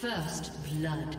First blood.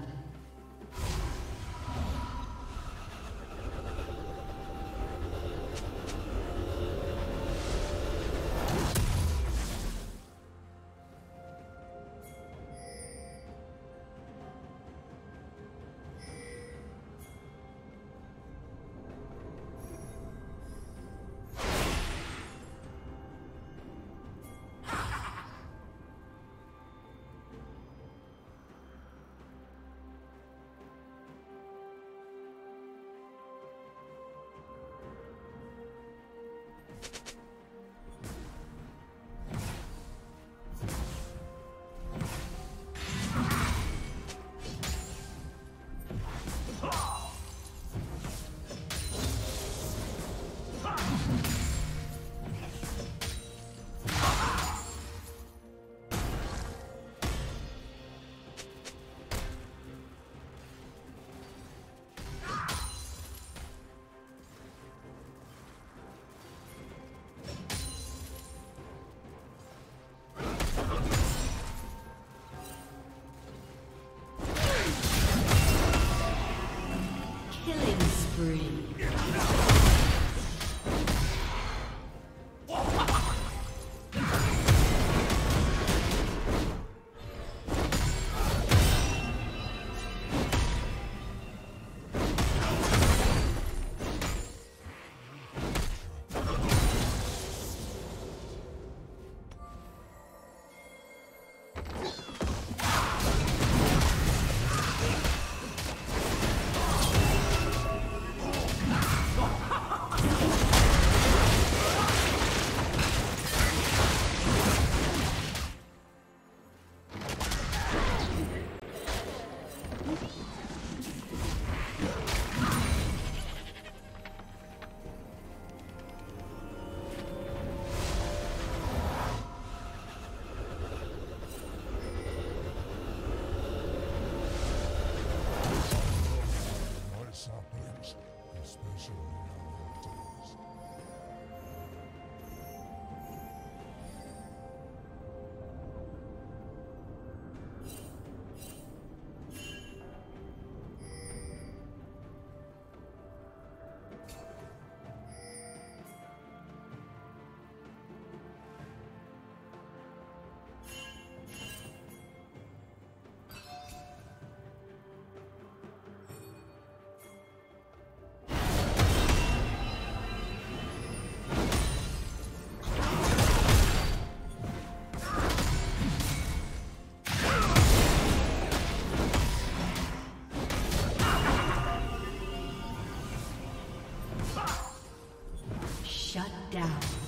down.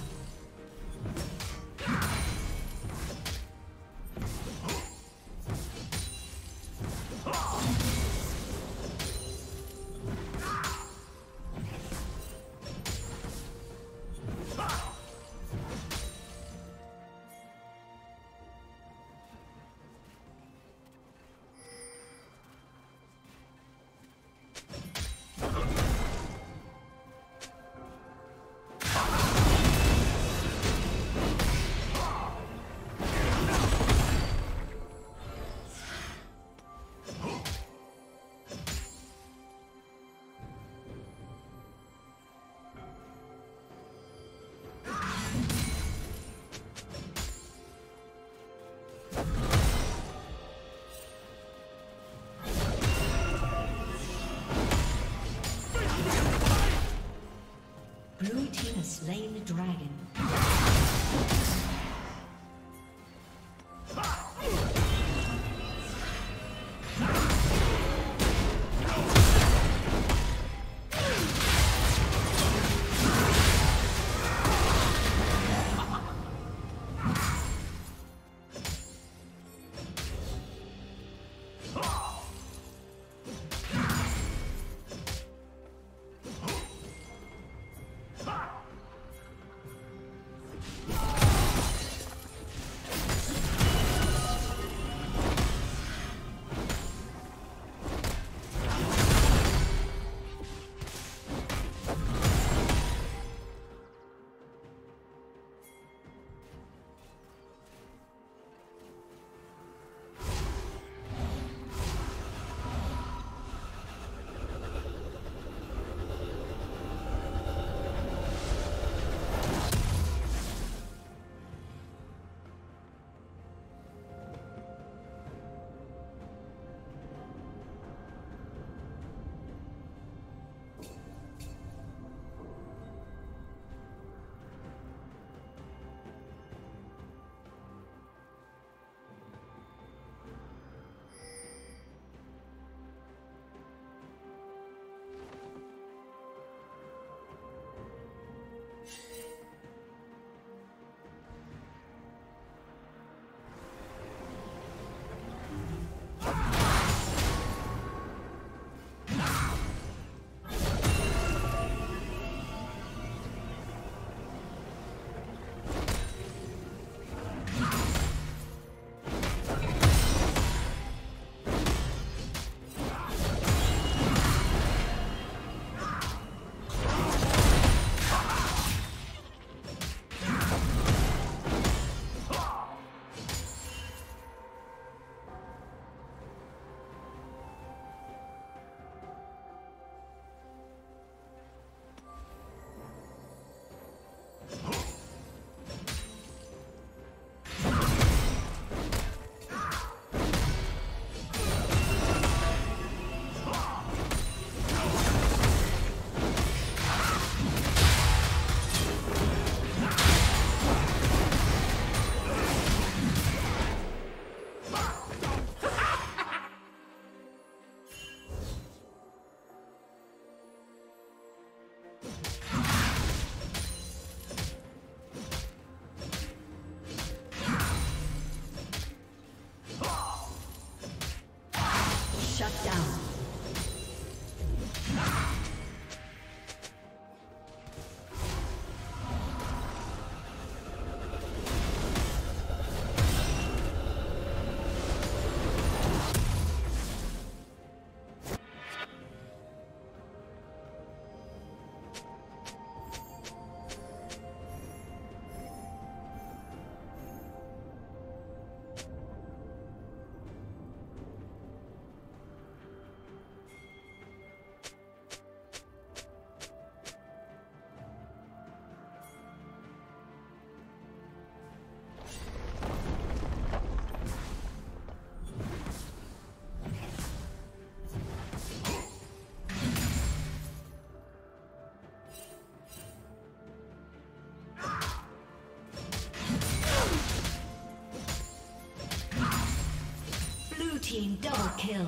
Slain the dragon. Kill.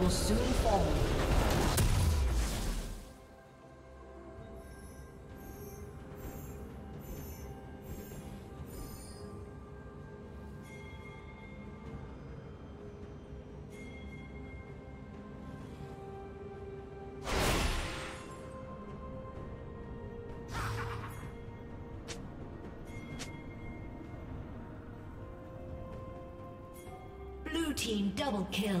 Will soon fall. Blue team double kill.